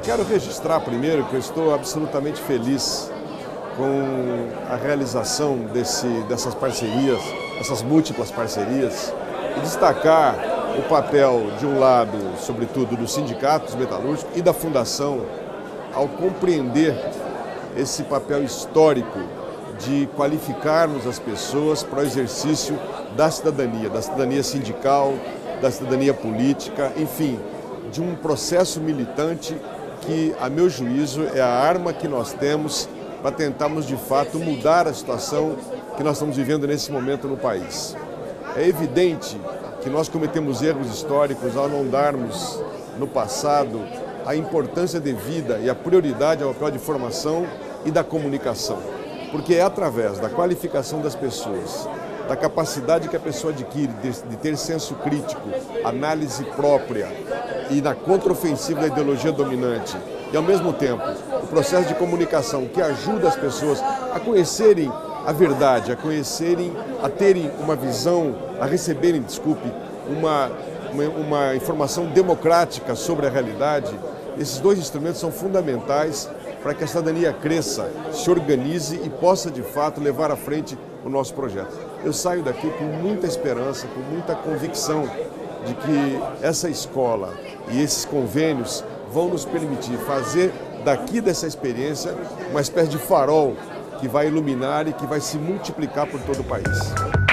quero registrar primeiro que eu estou absolutamente feliz com a realização desse, dessas parcerias, essas múltiplas parcerias, e destacar o papel, de um lado, sobretudo, dos sindicatos metalúrgicos e da Fundação ao compreender esse papel histórico de qualificarmos as pessoas para o exercício da cidadania, da cidadania sindical, da cidadania política, enfim, de um processo militante que, a meu juízo, é a arma que nós temos para tentarmos de fato mudar a situação que nós estamos vivendo nesse momento no país. É evidente que nós cometemos erros históricos ao não darmos no passado a importância devida e a prioridade ao papel de formação e da comunicação. Porque é através da qualificação das pessoas, da capacidade que a pessoa adquire de, de ter senso crítico, análise própria e na contraofensiva da ideologia dominante, e ao mesmo tempo o processo de comunicação que ajuda as pessoas a conhecerem a verdade, a conhecerem, a terem uma visão, a receberem, desculpe, uma, uma, uma informação democrática sobre a realidade, esses dois instrumentos são fundamentais para que a cidadania cresça, se organize e possa de fato levar à frente o nosso projeto. Eu saio daqui com muita esperança, com muita convicção de que essa escola e esses convênios vão nos permitir fazer daqui dessa experiência uma espécie de farol que vai iluminar e que vai se multiplicar por todo o país.